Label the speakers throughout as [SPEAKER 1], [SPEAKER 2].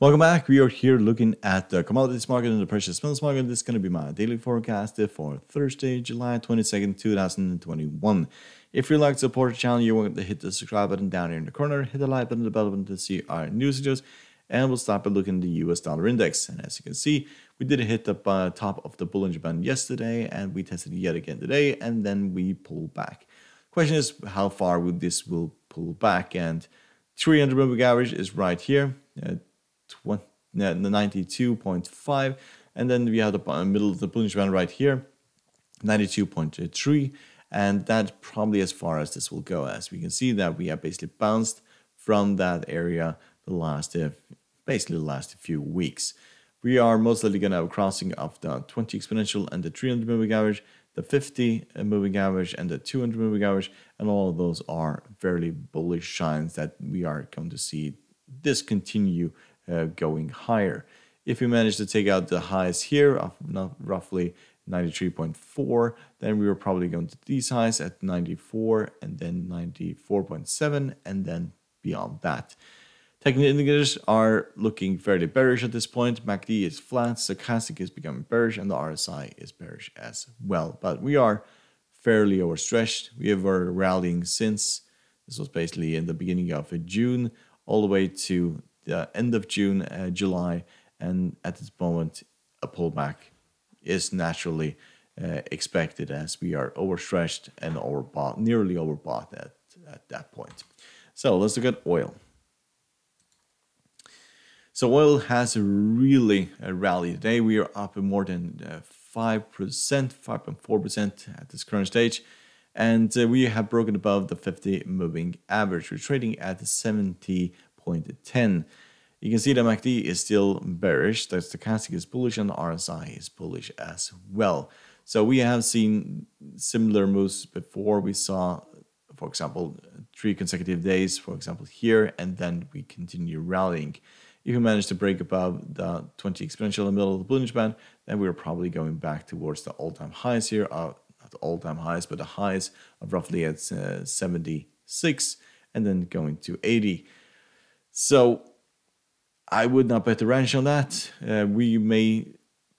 [SPEAKER 1] Welcome back. We are here looking at the commodities market and the precious metals market. This is going to be my daily forecast for Thursday, July 22nd, 2021. If you'd like to support the channel, you're welcome to hit the subscribe button down here in the corner, hit the like button, the bell button to see our news videos, and we'll start by looking at the US dollar index. And as you can see, we did hit the uh, top of the Bollinger Band yesterday, and we tested it yet again today, and then we pulled back. Question is, how far would this will pull back? And 300 moving average is right here. Uh, 92.5 and then we have the middle of the Bollinger Band right here 92.3 and that's probably as far as this will go as we can see that we have basically bounced from that area the last uh, basically the last few weeks. We are most likely going to have a crossing of the 20 exponential and the 300 moving average the 50 moving average and the 200 moving average and all of those are fairly bullish signs that we are going to see this continue uh, going higher. If we manage to take out the highs here of roughly 93.4, then we are probably going to these highs at 94 and then 94.7 and then beyond that. Technical indicators are looking fairly bearish at this point. MACD is flat, stochastic is becoming bearish, and the RSI is bearish as well. But we are fairly overstretched. We have been rallying since this was basically in the beginning of June all the way to the end of June, uh, July, and at this moment, a pullback is naturally uh, expected as we are overstretched and overbought, nearly overbought at, at that point. So let's look at oil. So oil has really uh, rallied today. We are up more than 5%, 5.4% at this current stage. And uh, we have broken above the 50 moving average. We're trading at 70 0.10. You can see the MACD is still bearish, the stochastic is bullish, and the RSI is bullish as well. So we have seen similar moves before. We saw, for example, three consecutive days, for example, here, and then we continue rallying. If we manage to break above the 20 exponential in the middle of the Bollinger Band, then we're probably going back towards the all-time highs here, uh, not the all-time highs, but the highs of roughly at uh, 76, and then going to 80. So I would not bet the ranch on that. Uh, we may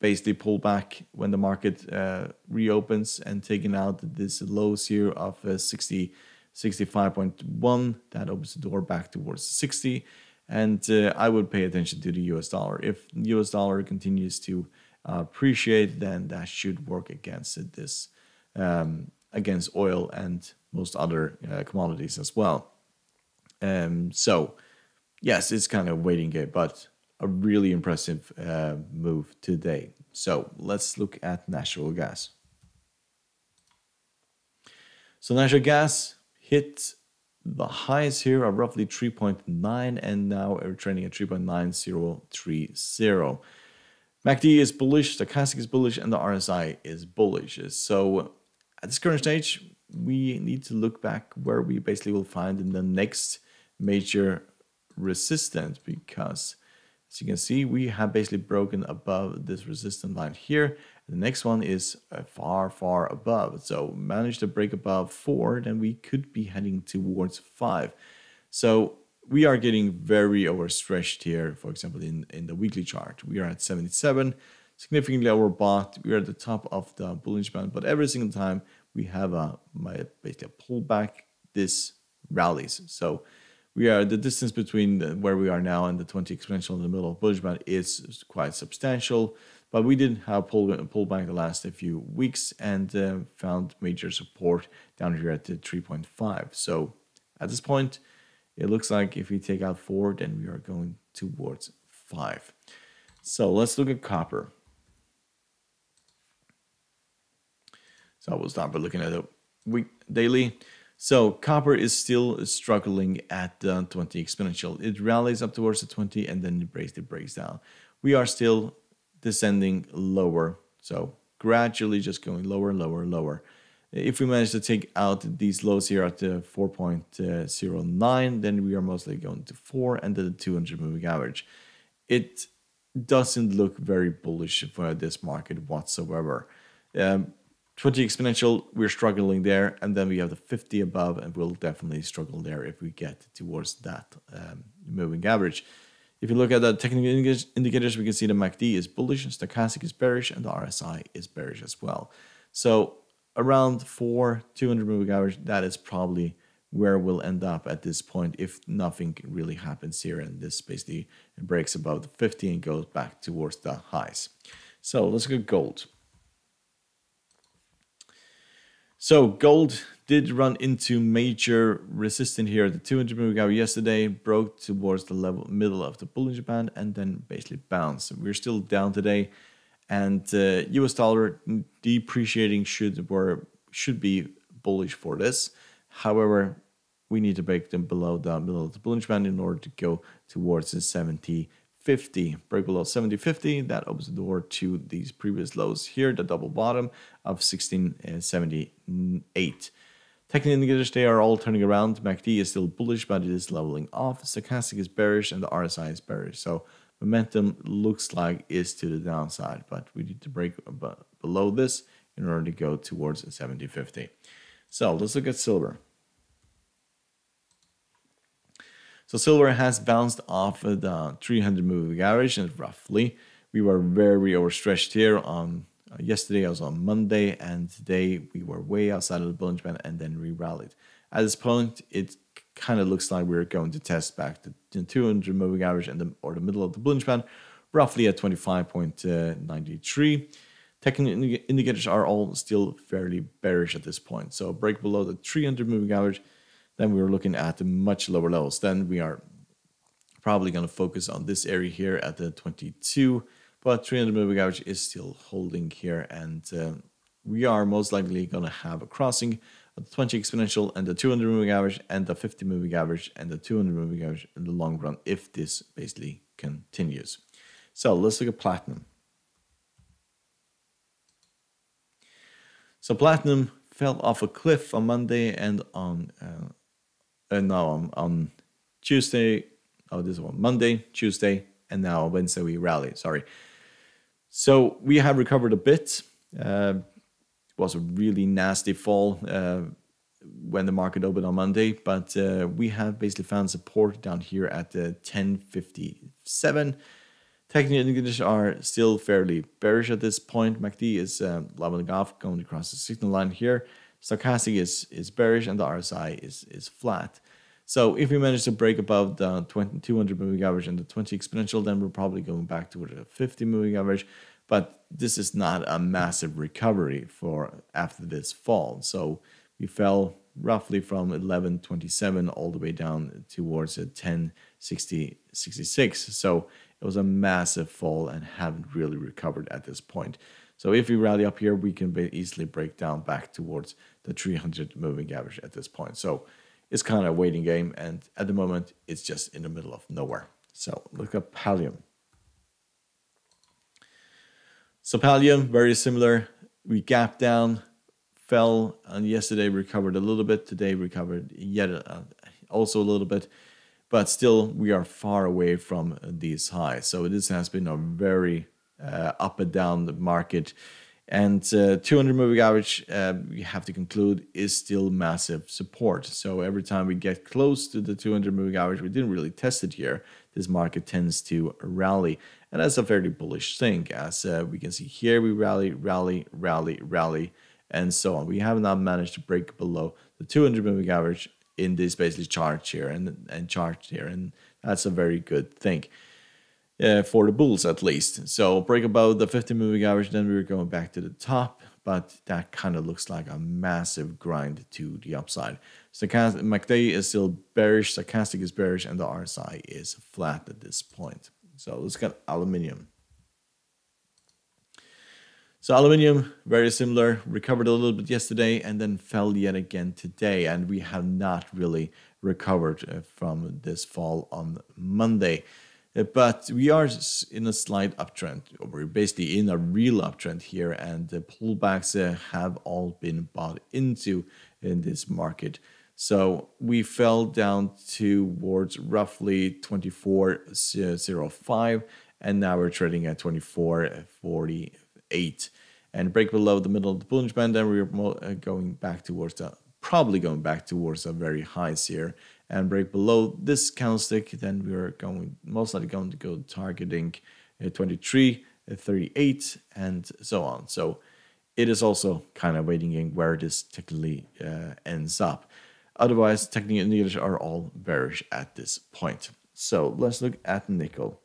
[SPEAKER 1] basically pull back when the market uh, reopens and taking out this lows here of uh, 60, 65.1. That opens the door back towards 60. And uh, I would pay attention to the US dollar. If US dollar continues to uh, appreciate, then that should work against this, um, against oil and most other uh, commodities as well. Um, so, yes, it's kind of waiting game, but a really impressive uh, move today. So let's look at natural gas. So natural gas hit the highs here are roughly 3.9 and now we're trending at 3.9030. MACD is bullish, stochastic is bullish, and the RSI is bullish. So at this current stage, we need to look back where we basically will find in the next major resistance because as you can see we have basically broken above this resistance line here. The next one is uh, far far above. So manage to break above four then we could be heading towards five. So we are getting very overstretched here for example in in the weekly chart. We are at 77 significantly overbought. We are at the top of the Bollinger Band but every single time we have a my, basically a pullback this rallies. So we are the distance between the, where we are now and the 20 exponential in the middle of Band is quite substantial. But we did have pull pull back the last few weeks and uh, found major support down here at the 3.5. So at this point, it looks like if we take out four, then we are going towards five. So let's look at copper. So we'll start by looking at the week daily. So copper is still struggling at the 20 exponential. It rallies up towards the 20 and then it breaks, it breaks down. We are still descending lower. So gradually just going lower, lower, lower. If we manage to take out these lows here at uh, the 4.09, uh, then we are mostly going to 4 and then the 200 moving average. It doesn't look very bullish for this market whatsoever. Um, 20 exponential, we're struggling there. And then we have the 50 above, and we'll definitely struggle there if we get towards that um, moving average. If you look at the technical indicators, we can see the MACD is bullish, stochastic is bearish, and the RSI is bearish as well. So around 4, 200 moving average, that is probably where we'll end up at this point if nothing really happens here and this basically breaks above the 50 and goes back towards the highs. So let's at gold. So gold did run into major resistance here. At the 200 moving yesterday broke towards the level middle of the Bollinger Band and then basically bounced. We're still down today, and uh, US dollar depreciating should were should be bullish for this. However, we need to break them below the middle of the Bollinger Band in order to go towards the 70 50 break below 70 50 that opens the door to these previous lows here the double bottom of 1678 technical indicators they are all turning around. Macd is still bullish but it is leveling off. Stochastic is bearish and the rsi is bearish. So momentum looks like is to the downside but we need to break below this in order to go towards 70 50 so let's look at silver So silver has bounced off the 300 moving average and roughly we were very overstretched here on uh, yesterday I was on Monday and today we were way outside of the Bollinger Band and then re-rallied. At this point it kind of looks like we're going to test back the 200 moving average and the, or the middle of the Bollinger Band roughly at 25.93. Technical indicators are all still fairly bearish at this point. So break below the 300 moving average then we are looking at much lower levels. Then we are probably going to focus on this area here at the 22, but 300 moving average is still holding here, and uh, we are most likely going to have a crossing of the 20 exponential and the 200 moving average and the 50 moving average and the 200 moving average in the long run if this basically continues. So let's look at platinum. So platinum fell off a cliff on Monday and on uh, uh, now on, on Tuesday, oh, this one, Monday, Tuesday, and now Wednesday we rally, sorry. So we have recovered a bit. Uh, it was a really nasty fall uh, when the market opened on Monday, but uh, we have basically found support down here at the 1057. Technical indicators are still fairly bearish at this point. MACD is uh, leveling off, going across the signal line here. Stochastic is, is bearish and the RSI is, is flat. So if we manage to break above the 20, 200 moving average and the 20 exponential, then we're probably going back to a 50 moving average. But this is not a massive recovery for after this fall. So we fell roughly from 1127 all the way down towards a 1060 66. So it was a massive fall and haven't really recovered at this point. So if we rally up here, we can easily break down back towards the 300 moving average at this point. So it's kind of a waiting game, and at the moment, it's just in the middle of nowhere. So look at Palladium. So Palladium, very similar. We gapped down, fell, and yesterday recovered a little bit. Today recovered yet uh, also a little bit, but still we are far away from these highs. So this has been a very uh, up and down the market. And uh, 200 moving average, uh, we have to conclude, is still massive support. So every time we get close to the 200 moving average, we didn't really test it here. This market tends to rally. And that's a fairly bullish thing. As uh, we can see here, we rally, rally, rally, rally, and so on. We have not managed to break below the 200 moving average in this basically chart here and, and chart here. And that's a very good thing uh, for the bulls at least. So break above the 50 moving average, then we are going back to the top, but that kind of looks like a massive grind to the upside. Stochastic MACD is still bearish, stochastic is bearish, and the RSI is flat at this point. So let's get aluminium. So aluminium, very similar, recovered a little bit yesterday and then fell yet again today. And we have not really recovered uh, from this fall on Monday. Uh, but we are in a slight uptrend. We're basically in a real uptrend here, and the pullbacks uh, have all been bought into in this market. So we fell down towards roughly 24.05, and now we're trading at 24.48. And break below the middle of the Bollinger Band, and we're uh, going back towards the probably going back towards a very highs here and break below this candlestick, then we're going most likely going to go targeting uh, 23, uh, 38, and so on. So it is also kind of waiting in where this technically uh, ends up. Otherwise, technical indicators are all bearish at this point. So let's look at nickel.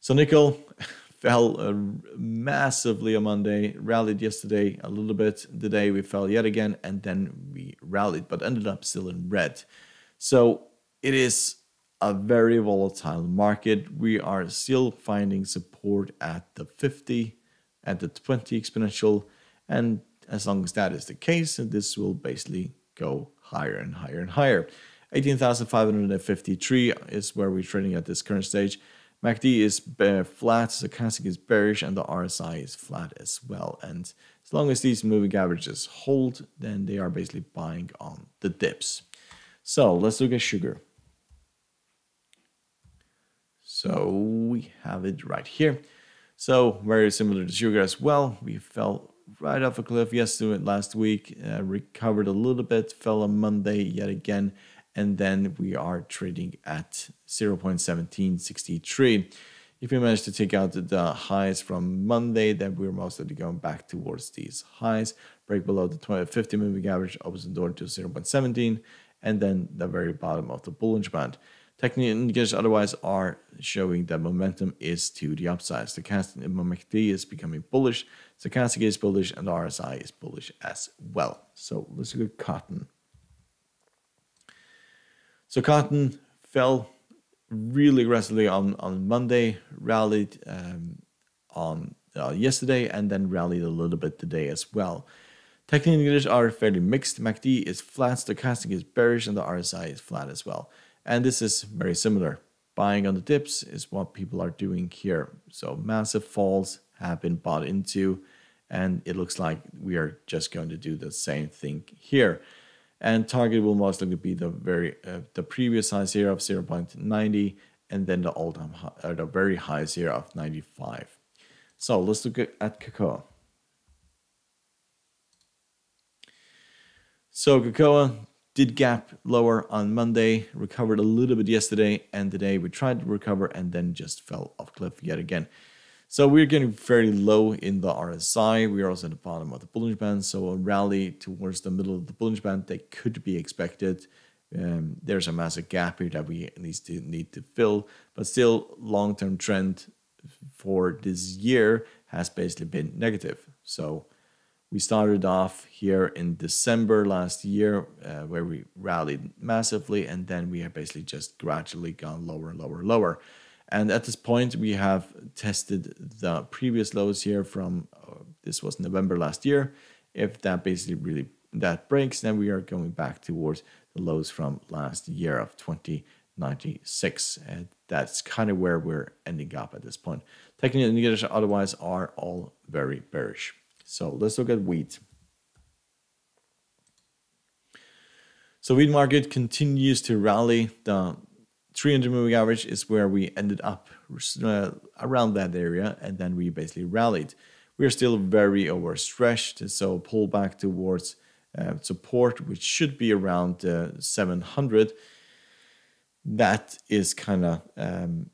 [SPEAKER 1] So nickel fell massively on Monday, rallied yesterday a little bit. Today we fell yet again, and then we rallied, but ended up still in red. So it is a very volatile market. We are still finding support at the 50, at the 20 exponential, and as long as that is the case, this will basically go higher and higher and higher. 18,553 is where we're trading at this current stage. MACD is flat, stochastic is bearish, and the RSI is flat as well. And as long as these moving averages hold, then they are basically buying on the dips. So let's look at sugar. So we have it right here. So very similar to sugar as well. We fell right off a cliff yesterday, last week, uh, recovered a little bit, fell on Monday yet again, and then we are trading at 0.1763. If we manage to take out the highs from Monday, then we're most likely going back towards these highs, break below the 20, 50 moving average, opens the door to 0.17, and then the very bottom of the Bollinger Band. Technical indicators otherwise are showing that momentum is to the upside. Stochastic MACD is becoming bullish, stochastic is bullish, and RSI is bullish as well. So let's look at cotton. So cotton fell really aggressively on, on Monday, rallied um, on uh, yesterday, and then rallied a little bit today as well. Technical indicators are fairly mixed. MACD is flat, stochastic is bearish, and the RSI is flat as well. And this is very similar. Buying on the dips is what people are doing here. So massive falls have been bought into, and it looks like we are just going to do the same thing here and target will most likely be the very uh, the previous highs here of 0.90 and then the all-time high, uh, the very highs here of 95 so let's look at, at cocoa so cocoa did gap lower on Monday, recovered a little bit yesterday, and today we tried to recover and then just fell off cliff yet again. So we're getting fairly low in the RSI. We are also at the bottom of the Bollinger Band. So a rally towards the middle of the Bollinger Band that could be expected. Um, there's a massive gap here that we need to need to fill, but still long-term trend for this year has basically been negative. So we started off here in December last year uh, where we rallied massively, and then we have basically just gradually gone lower and lower and lower. And at this point, we have tested the previous lows here from uh, this was November last year. If that basically really that breaks, then we are going back towards the lows from last year of 2096. And that's kind of where we're ending up at this point. Technical indicators otherwise are all very bearish. So let's look at wheat. So wheat market continues to rally. The 300 moving average is where we ended up uh, around that area and then we basically rallied. We're still very overstretched, so pull back towards uh, support, which should be around uh, 700. That is kind of, um,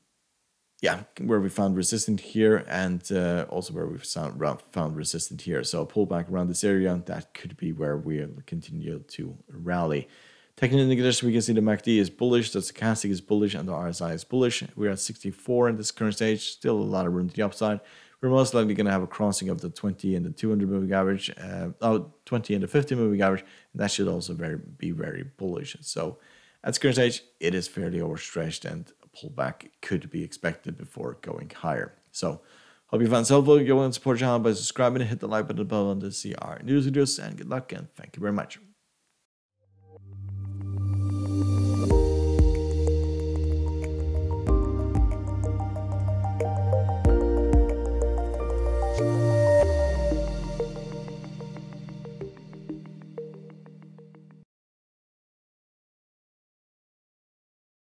[SPEAKER 1] yeah, where we found resistance here and uh, also where we found, found resistance here. So pull back around this area, that could be where we continue to rally. Technical indicators, we can see the MACD is bullish, the stochastic is bullish, and the RSI is bullish. We're at 64 in this current stage, still a lot of room to the upside. We're most likely going to have a crossing of the 20 and the 200 moving average, uh, oh, 20 and the 50 moving average, and that should also very be very bullish. So at this current stage, it is fairly overstretched, and a pullback could be expected before going higher. So hope you found this helpful. Want to support the channel by subscribing and hit the like button above to see our news videos, and good luck, and thank you very much.